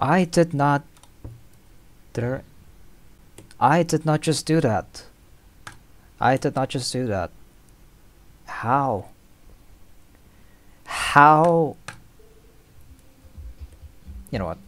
I did not... There. I did not just do that. I did not just do that. How? How? You know what?